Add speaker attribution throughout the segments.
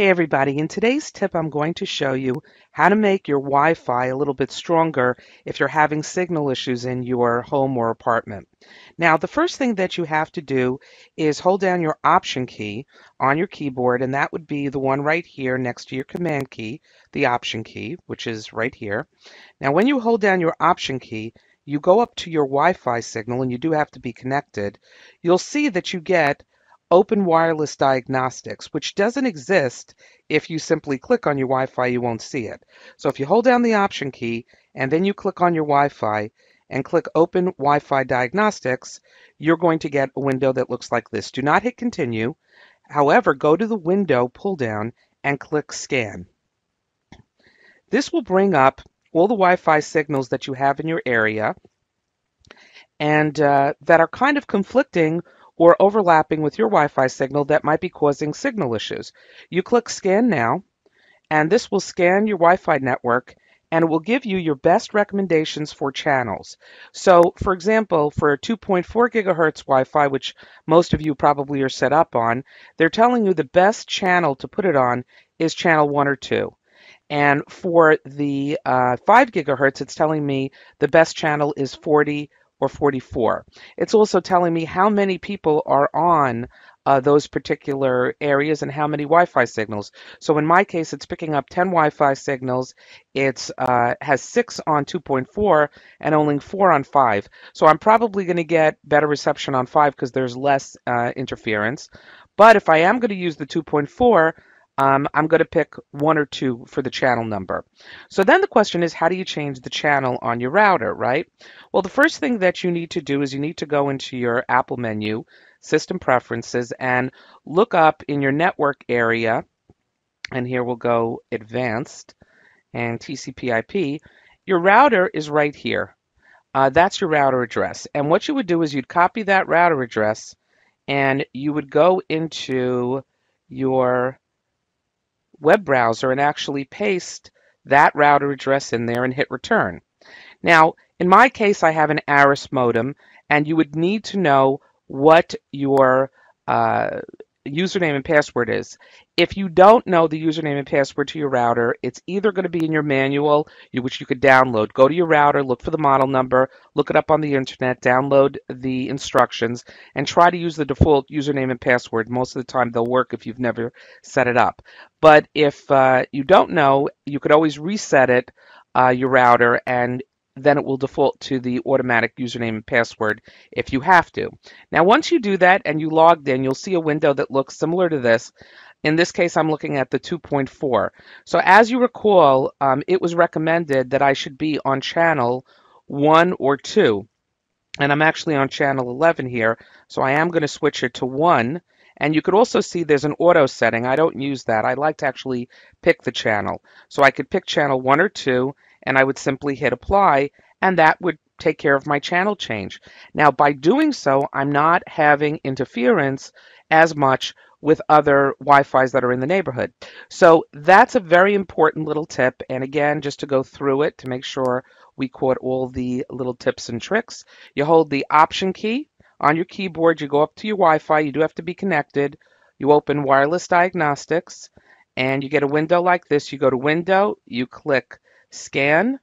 Speaker 1: Hey everybody, in today's tip I'm going to show you how to make your Wi-Fi a little bit stronger if you're having signal issues in your home or apartment. Now the first thing that you have to do is hold down your option key on your keyboard and that would be the one right here next to your command key, the option key, which is right here. Now when you hold down your option key, you go up to your Wi-Fi signal and you do have to be connected. You'll see that you get Open Wireless Diagnostics, which doesn't exist if you simply click on your Wi-Fi, you won't see it. So if you hold down the Option key and then you click on your Wi-Fi and click Open Wi-Fi Diagnostics, you're going to get a window that looks like this. Do not hit Continue. However, go to the Window pull down and click Scan. This will bring up all the Wi-Fi signals that you have in your area and uh, that are kind of conflicting or overlapping with your Wi-Fi signal that might be causing signal issues. You click Scan Now, and this will scan your Wi-Fi network and it will give you your best recommendations for channels. So, for example, for a 2.4 gigahertz Wi-Fi, which most of you probably are set up on, they're telling you the best channel to put it on is channel 1 or 2. And for the uh, 5 gigahertz, it's telling me the best channel is 40 or 44. It's also telling me how many people are on uh, those particular areas and how many Wi-Fi signals. So in my case, it's picking up 10 Wi-Fi signals. It uh, has six on 2.4 and only four on 5. So I'm probably going to get better reception on 5 because there's less uh, interference. But if I am going to use the 2.4, um, I'm going to pick one or two for the channel number. So then the question is, how do you change the channel on your router, right? Well, the first thing that you need to do is you need to go into your Apple menu, System Preferences, and look up in your network area, and here we'll go Advanced and TCP IP. Your router is right here. Uh, that's your router address. And what you would do is you'd copy that router address and you would go into your web browser and actually paste that router address in there and hit return. Now, in my case, I have an ARRIS modem, and you would need to know what your uh, username and password is. If you don't know the username and password to your router, it's either going to be in your manual, which you could download. Go to your router, look for the model number, look it up on the internet, download the instructions, and try to use the default username and password. Most of the time, they'll work if you've never set it up. But if uh, you don't know, you could always reset it, uh, your router, and then it will default to the automatic username and password if you have to. Now, once you do that and you logged in, you'll see a window that looks similar to this. In this case, I'm looking at the 2.4. So as you recall, um, it was recommended that I should be on channel 1 or 2. And I'm actually on channel 11 here, so I am going to switch it to 1. And you could also see there's an auto setting. I don't use that. I like to actually pick the channel. So I could pick channel 1 or 2, and I would simply hit apply and that would take care of my channel change. Now by doing so, I'm not having interference as much with other Wi-Fis that are in the neighborhood. So that's a very important little tip. And again, just to go through it to make sure we caught all the little tips and tricks, you hold the option key on your keyboard, you go up to your Wi-Fi, you do have to be connected, you open wireless diagnostics, and you get a window like this. You go to window, you click scan,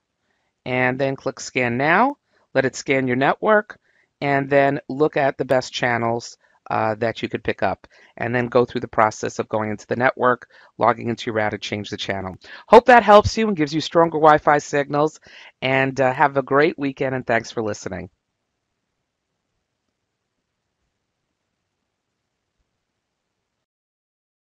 Speaker 1: and then click Scan Now. Let it scan your network, and then look at the best channels uh, that you could pick up, and then go through the process of going into the network, logging into your router, change the channel. Hope that helps you and gives you stronger Wi-Fi signals, and uh, have a great weekend, and thanks for listening.